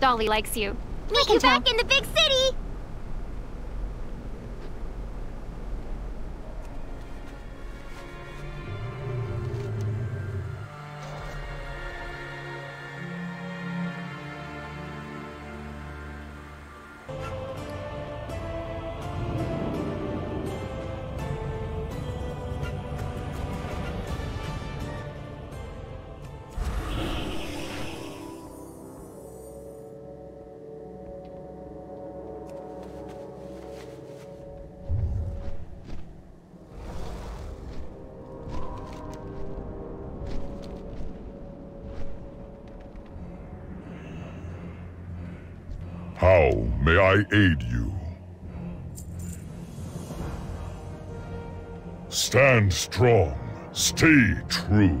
Dolly likes you. Meet you back in the big city! How may I aid you? Stand strong, stay true.